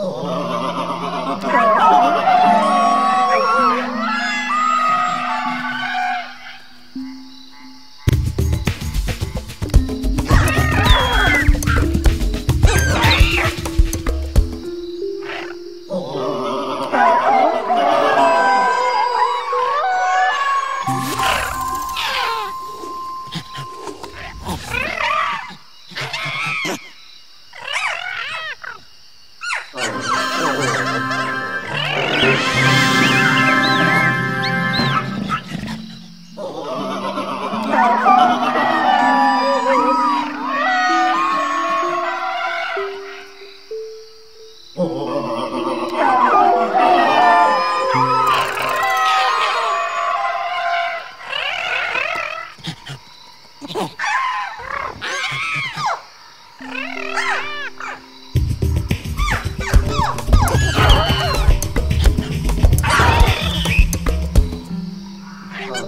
Oh.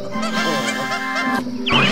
Oh.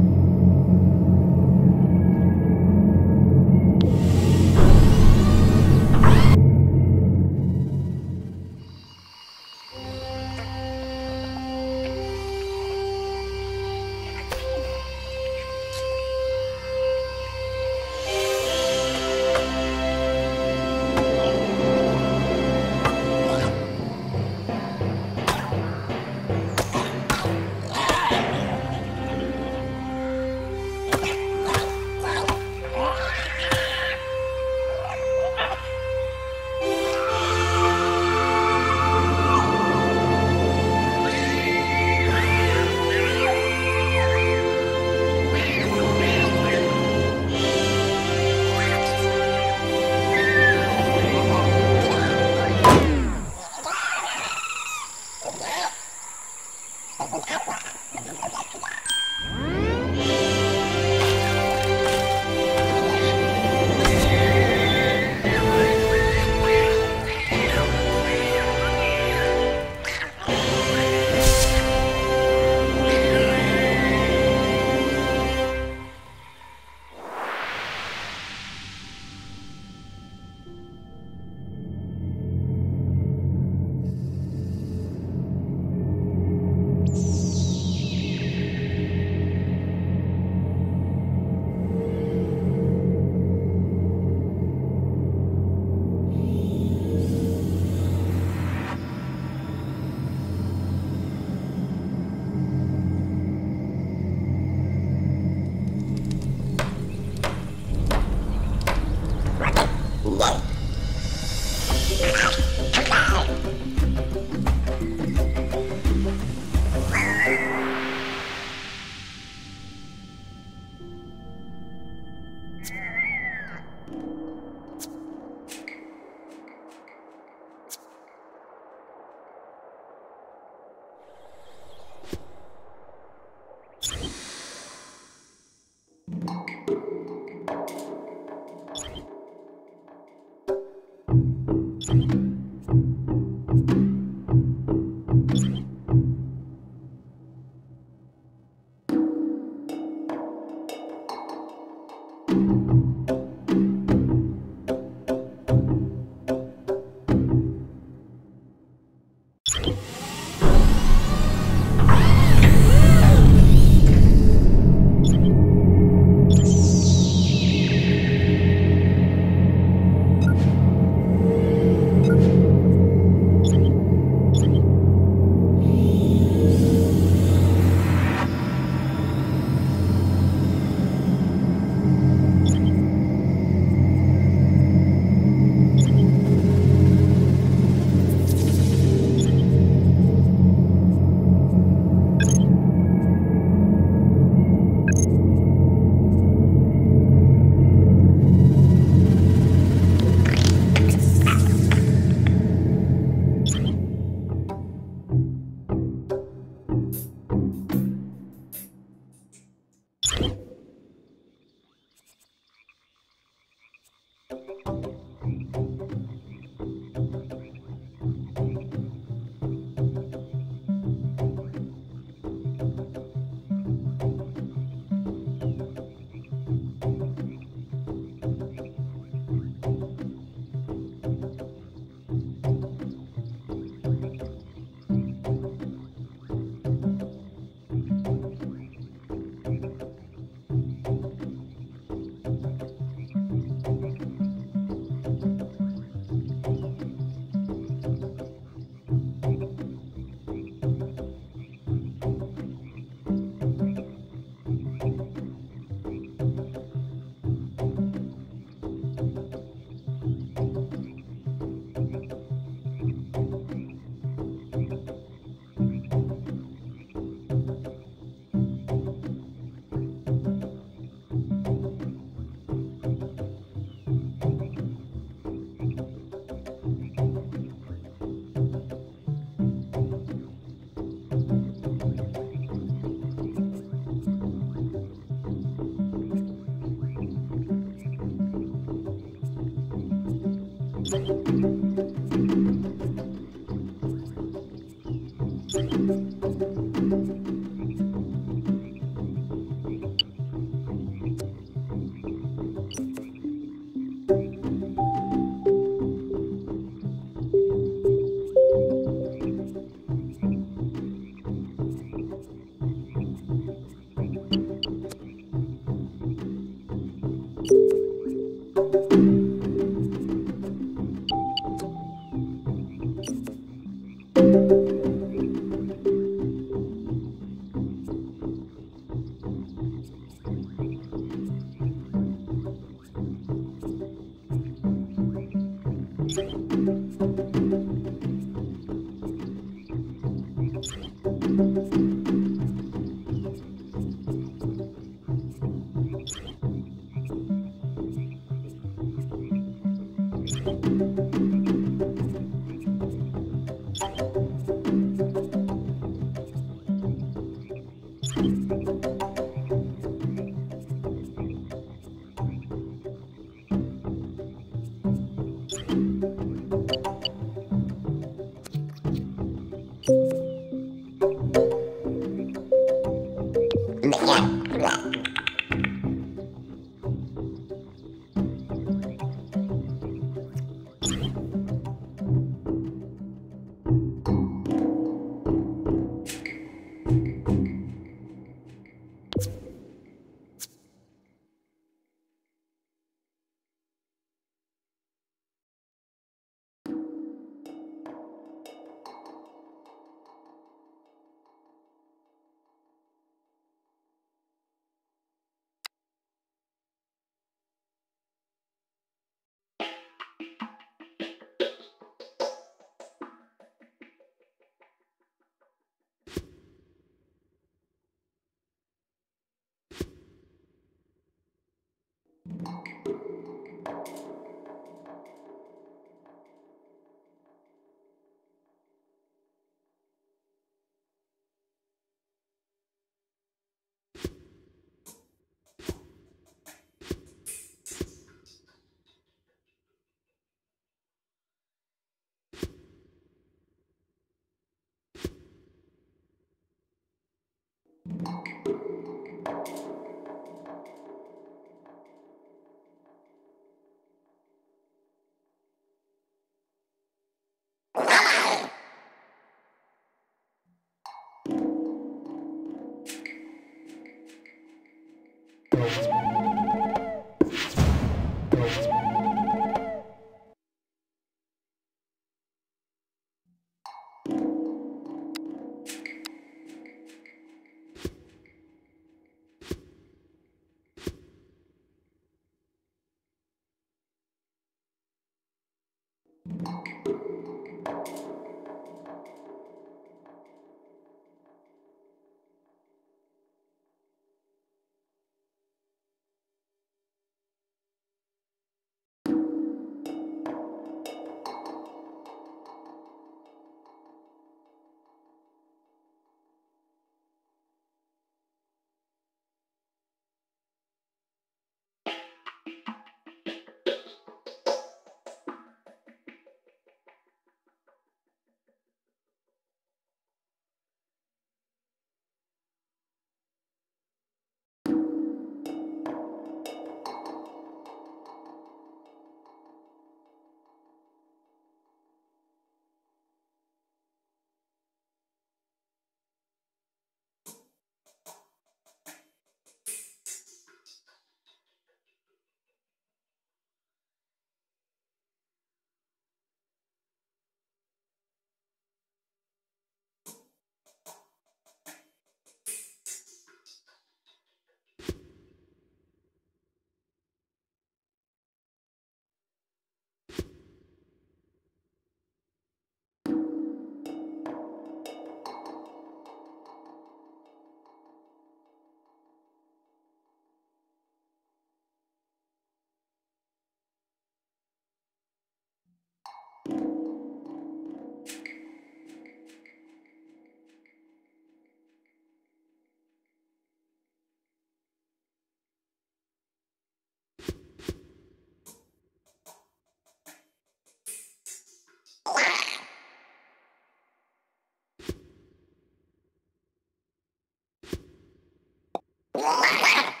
Blah,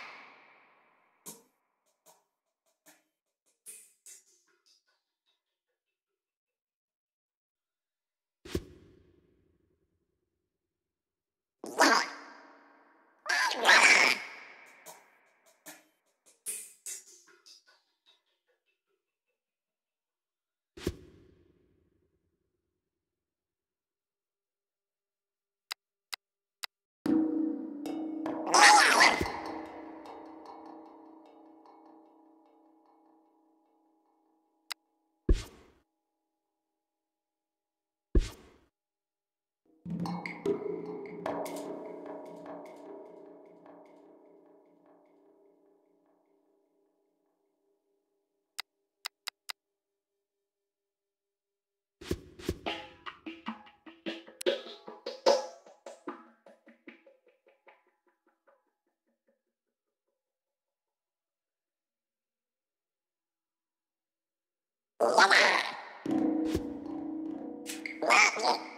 Llama. Lagi.